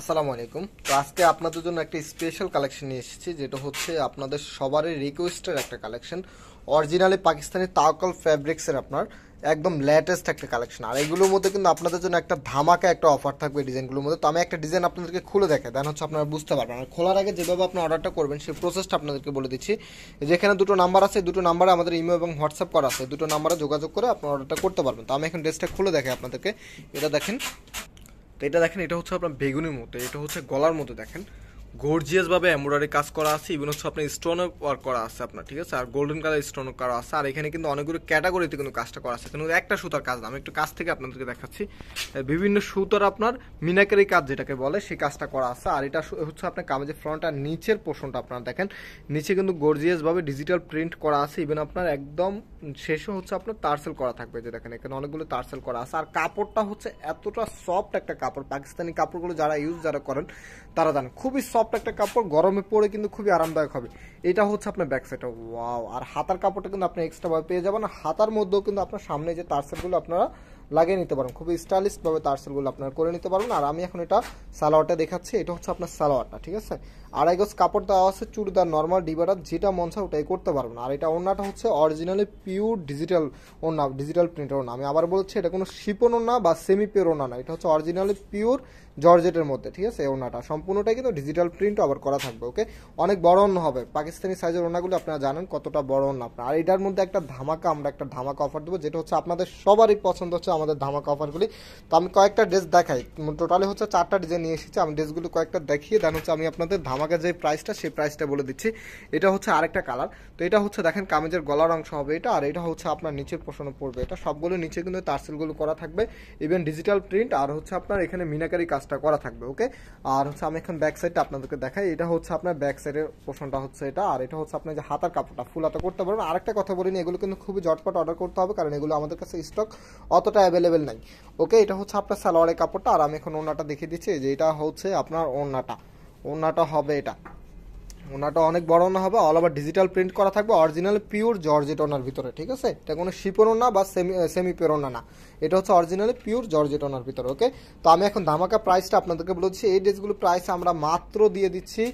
আসসালামু আলাইকুম। তো আজকে আপনাদের জন্য একটা স্পেশাল কালেকশন নিয়ে এসেছি, যেটা হচ্ছে আপনাদের সবারই রিকোয়েস্টের একটা কালেকশন অরিজিনালি পাকিস্তানি তাওকাল ফ্যাব্রিক্সের আপনার একদম লেটেস্ট একটা কালেকশন আর এগুলোর মধ্যে কিন্তু আপনাদের জন্য একটা ধামাকা একটা অফার থাকবে ডিজাইনগুলোর মধ্যে। তো আমি একটা ডিজাইন আপনাদেরকে খুলে দেখে দেন হচ্ছে আপনারা বুঝতে পারবেন। আর খোলার আগে যেভাবে আপনি অর্ডারটা করবেন, সেই প্রসেসটা আপনাদেরকে বলে দিচ্ছি। যেখানে দুটো নাম্বার আছে দুটো নাম্বারে আমাদের ইমেল এবং হোয়াটসঅ্যাপ করা আছে। দুটো নাম্বারে যোগাযোগ করে আপনি অর্ডারটা করতে পারবেন। তো আমি এখন ড্রেসটা খুলে দেখে আপনাদেরকে। এটা দেখেন। তো এটা দেখেন, এটা হচ্ছে আপনার বেগুনের মতো, এটা হচ্ছে গলার মতো দেখেন। গর্জিয়াস ভাবে এমব্রয়ডারি কাজ করা আছে ইভেন হচ্ছে আপনার স্টোন ওয়ার্ক করা আছে আপনার, ঠিক আছে? আর গোল্ডেন কালার স্টোন করা আছে, আর এখানে কিন্তু অনেকগুলো ক্যাটাগরিতে কিন্তু কাজটা করা আছে। কিন্তু একটা সুতার কাজ না, আমি একটু কাজ থেকে আপনাদেরকে দেখাচ্ছি। বিভিন্ন সুতার আপনার মিনাকারি কাজ যেটাকে বলে, সেই কাজটা করা আছে। আর এটা হচ্ছে আপনার কামেজের ফ্রন্ট আর নিচের পোর্শনটা আপনারা দেখেন। নিচে কিন্তু গর্জিয়াস ভাবে ডিজিটাল প্রিন্ট করা আছে ইভেন আপনার একদম শেষও হচ্ছে আপনার তারসেল করা থাকবে, যে দেখেন এখানে অনেকগুলো তারসেল করা আছে। আর কাপড়টা হচ্ছে এতটা সফট একটা কাপড়, পাকিস্তানি কাপড়গুলো যারা ইউজ যারা করেন, তারা জানেন, খুবই সফট একটা কাপড়, গরমে পরে কিন্তু খুবই আরামদায়ক হবে। এটা হচ্ছে আপনার ব্যাক সাইডটা ওয়াও আর হাতার কাপড়টা কিন্তু আপনি এক্সট্রাভাবে পেয়ে যাবেন হাতার মধ্যেও কিন্তু আপনার সামনে যে তারসেলগুলো আপনারা লাগিয়ে নিতে পারেন। খুবই স্টাইলিশ ভাবে তারসেলগুলো আপনারা করে নিতে পারবেন। আর আমি এখন এটা সালোয়ারটা দেখাচ্ছি, এটা হচ্ছে আপনার সালোয়ারটা, ঠিক আছে? আড়াই গজ কাপড় দেওয়া আছে, চুড়িদার নর্মাল ডিবাটা যেটা মন চায় ওটাই করতে পারবেন। আর এটা ওড়নাটা হচ্ছে অরিজিনালি পিওর ডিজিটাল ওড়না ডিজিটাল প্রিন্টের ওড়না। আমি আবার বলছি, এটা কোনো শিপন ওড়না বা সেমি পিওর ওড়না না, এটা হচ্ছে অরিজিনালি পিওর জর্জেটের মধ্যে, ঠিক আছে ওড়নাটা। সম্পূর্ণটাই কিন্তু ডিজিটাল প্রিন্ট আবার করা থাকবে ওকে অনেক বড় ওড়না হবে। পাকিস্তানি সাইজের ওড়নাগুলো আপনারা জানেন কতটা বড় ওড়না আপনার। আর এটার মধ্যে একটা ধামাকা, আমরা একটা ধামাকা অফার দেবো, যেটা হচ্ছে আপনাদের সবারই পছন্দ হচ্ছে আমাদের ধামাকা অফারগুলি। তো আমি কয়েকটা ড্রেস দেখাই। টোটালি হচ্ছে চারটা ডিজাইন নিয়ে এসেছি। আমি ড্রেসগুলো কয়েকটা দেখিয়ে দেন হচ্ছে আমি আপনাদের ধামাকা যে প্রাইসটা সেই প্রাইসটা বলে দিচ্ছি। এটা হচ্ছে আরেকটা কালার তো এটা হচ্ছে দেখেন কামেজের গলার অংশ হবে এটা, আর এটা হচ্ছে আপনার নিচের পোষণে পড়বে এটা। সবগুলো নিচে কিন্তু তারসেলগুলো করা থাকবে। ইভেন ডিজিটাল প্রিন্ট আর হচ্ছে আপনার এখানে মিনাকারি কাজটা করা থাকবে ওকে আর হচ্ছে আমি এখন ব্যাক সাইডটা আপনাদেরকে দেখাই। এটা হচ্ছে আপনার ব্যাক সাইডের পোষণটা হচ্ছে এটা, আর এটা হচ্ছে আপনার যে হাতার কাপড়টা, ফুল হাতা করতে পারবেন। আরেকটা কথা বলিনি, এগুলো কিন্তু খুবই জটপট অর্ডার করতে হবে, কারণ এগুলো আমাদের কাছে স্টক অতটা অ্যাভেলেবেল নাই। ওকে এটা হচ্ছে আপনার সালোয়ারের কাপড়টা, আর আমি এখন ওনাটা দেখিয়ে দিচ্ছি যে এটা হচ্ছে আপনার ওনাটা ওনাটা হবে এটা। ওনাটা অনেক বড় ওনা হবে অল ওভার ডিজিটাল প্রিন্ট করা থাকবে অরিজিনাল পিওর জর্জেট ওনার ভিতরে, ঠিক আছে? এটা কোনো শিপন ওনা বা সেমি সেমি পিওর ওনা না। এটা হচ্ছে অরিজিনালি পিওর জর্জেট ওনার ভিতরে ওকে তো আমি এখন ধামাকা প্রাইসটা আপনাদেরকে বলে দিচ্ছি, এই ড্রেসগুলো প্রাইস আমরা মাত্র দিয়ে দিচ্ছি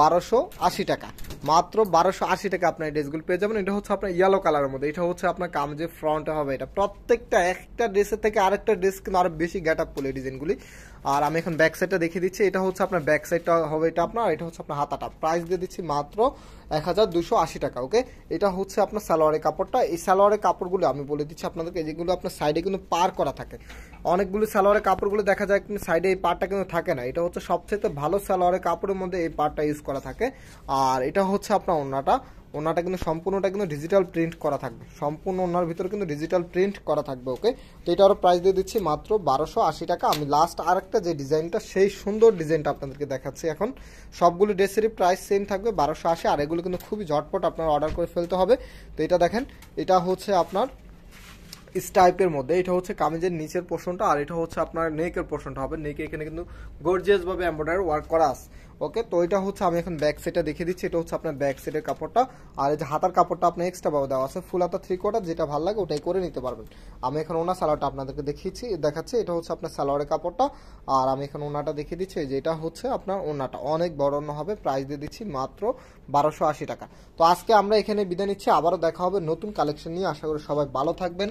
বারোশো আশি টাকা। মাত্র বারোশো আশি টাকা আপনার ড্রেসগুলো পেয়ে যাবেন। এটা হচ্ছে আপনার ইয়েলো কালারের মধ্যে। এটা হচ্ছে আপনার কামজে ফ্রন্টে হবে এটা। প্রত্যেকটা একটা ড্রেসের থেকে আরেকটা ড্রেস কিন্তু আরও বেশি গ্যাট আপ করলে ডিজাইনগুলি আর আমি এখন ব্যাক সাইডটা দেখিয়ে দিচ্ছি। এটা হচ্ছে আপনার ব্যাক সাইডটা হবে এটা আপনার, এটা হচ্ছে আপনার হাতাটা। প্রাইস দিয়ে দিচ্ছি মাত্র এক হাজার দুশো আশি টাকা ওকে এটা হচ্ছে আপনার সালোয়ারের কাপড়টা। এই সালোয়ারের কাপড়গুলো আমি বলে দিচ্ছি আপনাদেরকে, যেগুলো আপনার সাইডে কিন্তু পার করা থাকে। অনেকগুলো সালোয়ারের কাপড়গুলো দেখা যায় কিন্তু সাইডে এই পার্টটা কিন্তু থাকে না। এটা হচ্ছে সবচেয়ে ভালো সালোয়ারের কাপড়ের মধ্যে এই পার্টটা ইউজ করা থাকে। আর এটা হচ্ছে আপনার ওনাটা ওনাটা কিন্তু সম্পূর্ণটা কিন্তু ডিজিটাল প্রিন্ট করা থাকবে। সম্পূর্ণ ওনার ভিতরে কিন্তু ডিজিটাল প্রিন্ট করা থাকবে ওকে তো এটা আরও প্রাইস দিয়ে দিচ্ছি মাত্র বারোশো আশি টাকা। আমি লাস্ট আরেকটা যে ডিজাইনটা, সেই সুন্দর ডিজাইনটা আপনাদেরকে দেখাচ্ছি এখন। সবগুলো ড্রেসেরই প্রাইস সেম থাকবে, বারোশো আশি। আর এগুলো কিন্তু খুবই ঝটপট আপনার অর্ডার করে ফেলতে হবে। তো এটা দেখেন, এটা হচ্ছে আপনার টাইপের মধ্যে। এটা হচ্ছে কামিজের নিচের পোর্শনটা আর এটা হচ্ছে আপনার নেকের পোর্শনটা হবে। নেকে এখানে কিন্তু গর্জিয়াস ভাবে এমব্রয়ডারি ওয়ার্ক করা আছে। ওকে তো এটা হচ্ছে আমি এখন ব্যাক সাইডটা দেখিয়ে দিচ্ছি। এটা হচ্ছে আপনার ব্যাক সাইডের কাপড়টা। আর এই যে হাতার কাপড়টা আপনার এক্সট্রা ভাবে দেওয়া আছে ফুল হাতা থ্রি কোয়ার্টার যেটা ভালো লাগে ওটাই করে নিতে পারবেন। আমি এখন ওনার সালোয়ারটা আপনাদেরকে দেখিয়েছি, দেখাচ্ছি। এটা হচ্ছে আপনার সালোয়ারের কাপড়টা। আর আমি এখন ওনাটা দেখিয়ে দিচ্ছি যে এটা হচ্ছে আপনার ওনাটা। অনেক বড় অন্য হবে প্রাইস দিয়ে দিচ্ছি মাত্র বারোশো আশি টাকা। তো আজকে আমরা এখানে বিদায় নিচ্ছি, আবারও দেখা হবে নতুন কালেকশন নিয়ে। আশা করি সবাই ভালো থাকবেন।